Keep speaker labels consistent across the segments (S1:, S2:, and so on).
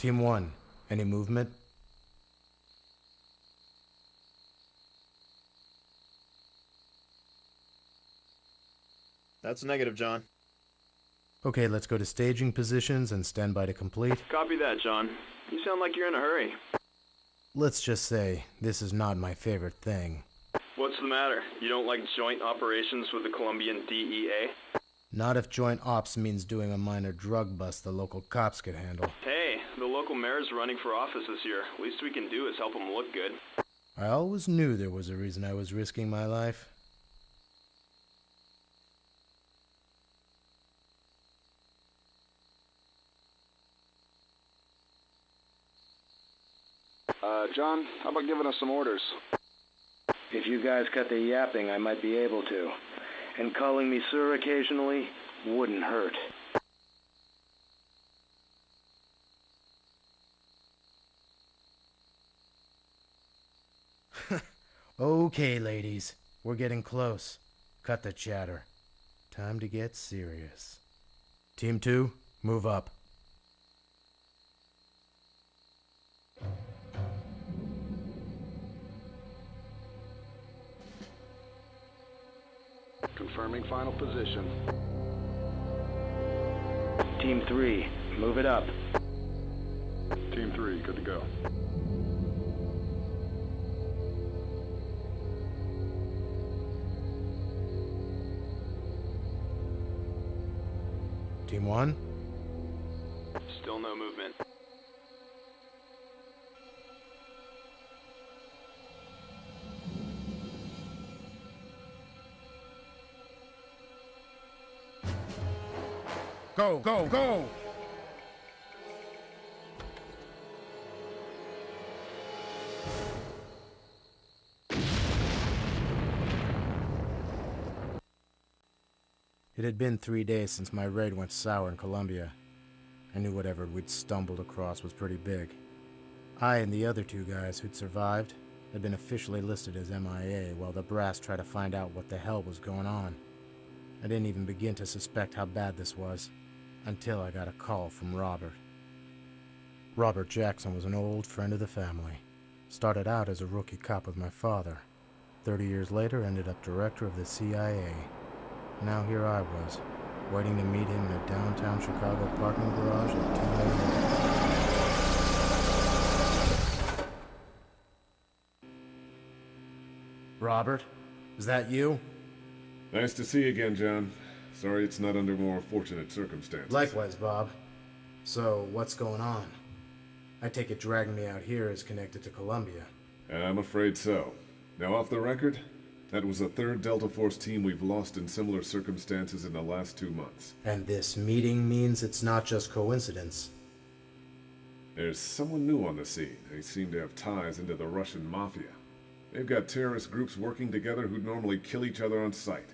S1: Team 1, any movement?
S2: That's negative, John.
S1: Okay, let's go to staging positions and stand by to complete.
S3: Copy that, John. You sound like you're in a hurry.
S1: Let's just say, this is not my favorite thing.
S3: What's the matter? You don't like joint operations with the Colombian DEA?
S1: Not if joint ops means doing a minor drug bust the local cops could handle.
S3: Hey, the local mayor's running for office this year. Least we can do is help him look good.
S1: I always knew there was a reason I was risking my life.
S4: Uh, John, how about giving us some orders?
S5: If you guys cut the yapping, I might be able to. And calling me sir occasionally wouldn't hurt.
S1: Okay, ladies, we're getting close. Cut the chatter. Time to get serious. Team 2, move up.
S4: Confirming final position.
S5: Team 3, move it up.
S4: Team 3, good to go.
S1: Team 1,
S3: Still no movement.
S1: go, go, go! Had been three days since my raid went sour in Colombia. I knew whatever we'd stumbled across was pretty big. I and the other two guys who'd survived had been officially listed as MIA while the brass tried to find out what the hell was going on. I didn't even begin to suspect how bad this was until I got a call from Robert. Robert Jackson was an old friend of the family. Started out as a rookie cop with my father. Thirty years later, ended up director of the CIA. Now here I was, waiting to meet him in a downtown Chicago parking garage at 2 a.m. Robert, is that you?
S6: Nice to see you again, John. Sorry it's not under more fortunate circumstances.
S1: Likewise, Bob. So, what's going on? I take it dragging me out here is connected to Colombia.
S6: I'm afraid so. Now, off the record, that was the third Delta Force team we've lost in similar circumstances in the last two months.
S1: And this meeting means it's not just coincidence.
S6: There's someone new on the scene. They seem to have ties into the Russian mafia. They've got terrorist groups working together who'd normally kill each other on sight.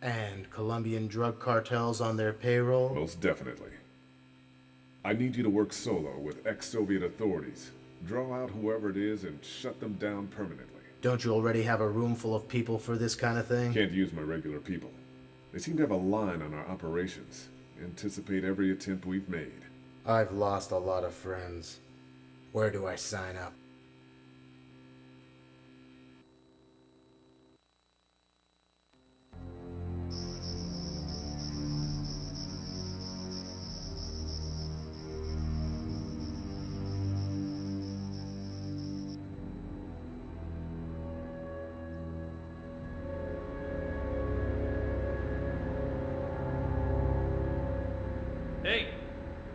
S1: And Colombian drug cartels on their payroll?
S6: Most definitely. I need you to work solo with ex-Soviet authorities. Draw out whoever it is and shut them down permanently.
S1: Don't you already have a room full of people for this kind of thing?
S6: Can't use my regular people. They seem to have a line on our operations. Anticipate every attempt we've made.
S1: I've lost a lot of friends. Where do I sign up?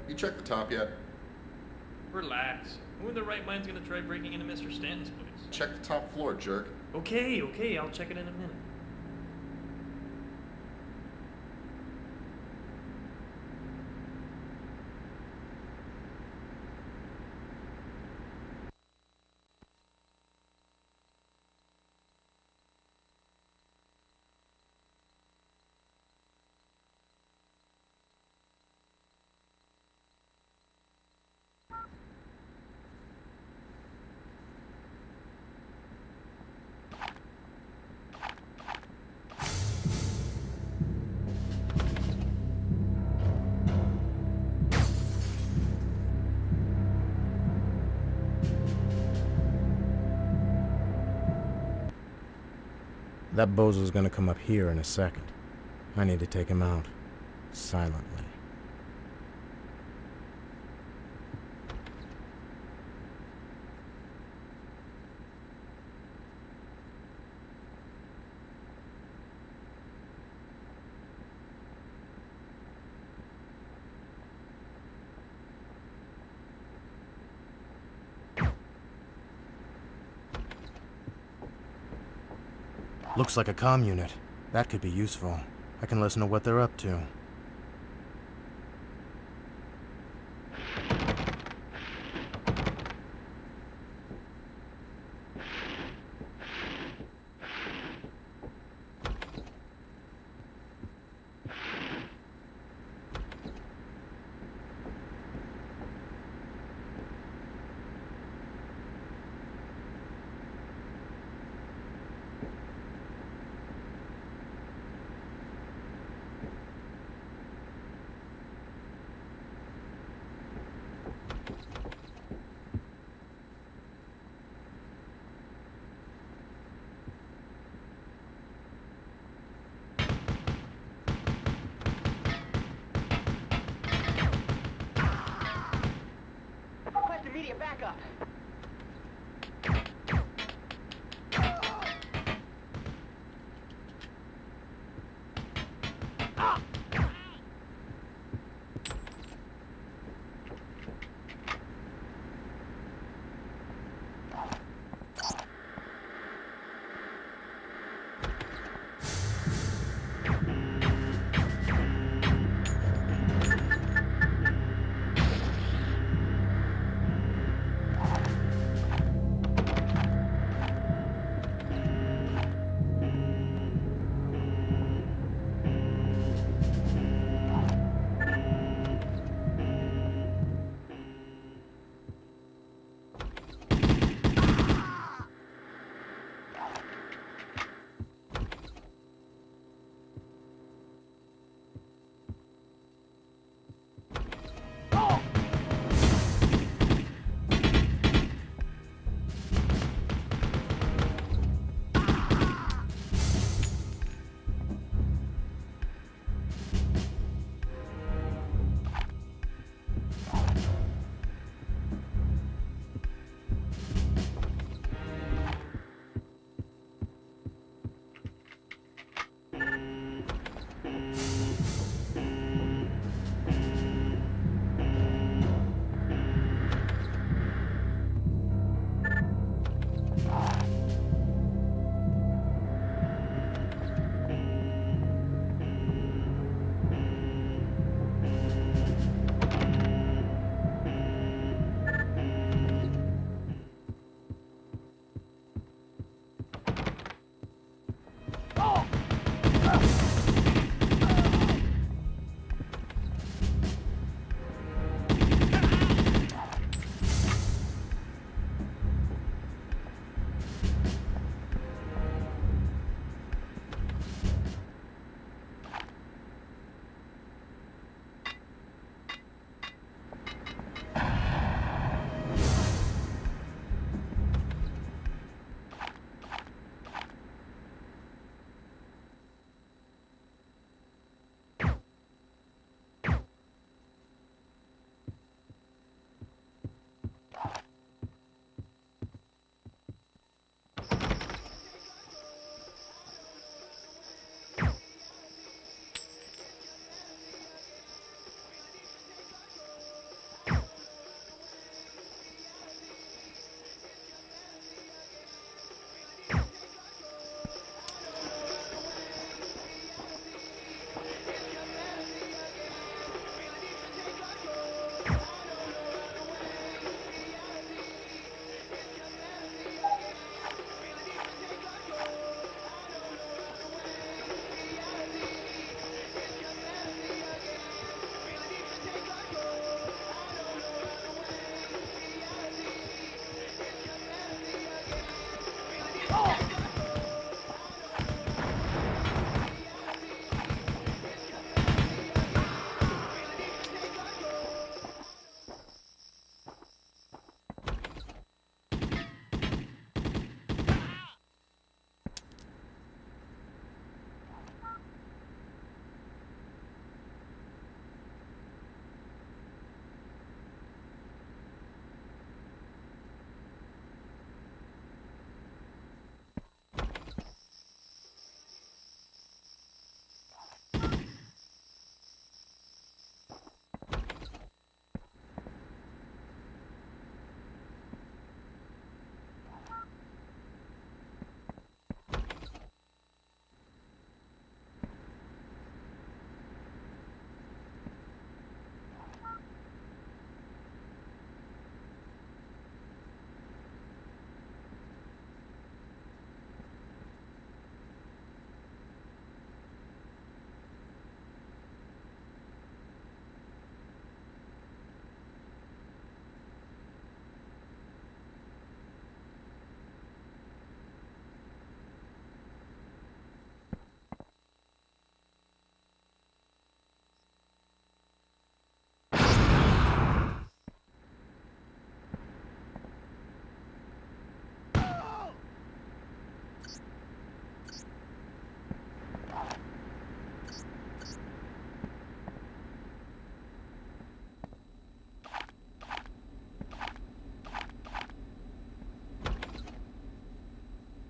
S7: You checked the top yet?
S8: relax. Who in their right mind's gonna try breaking into Mr. Stanton's place?
S7: Check the top floor, jerk.
S8: Okay, okay, I'll check it in a minute.
S1: That bozo's gonna come up here in a second. I need to take him out. Silently. Looks like a comm unit. That could be useful. I can listen to what they're up to.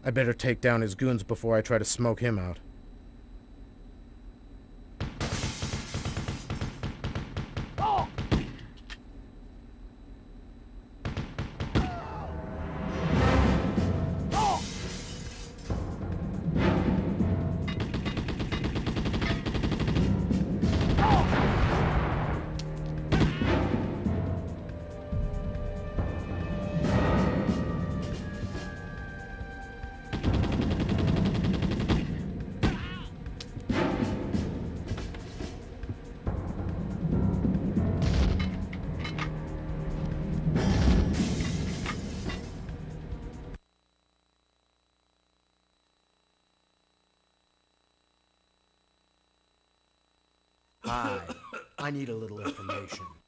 S1: I better take down his goons before I try to smoke him out. I need a little information.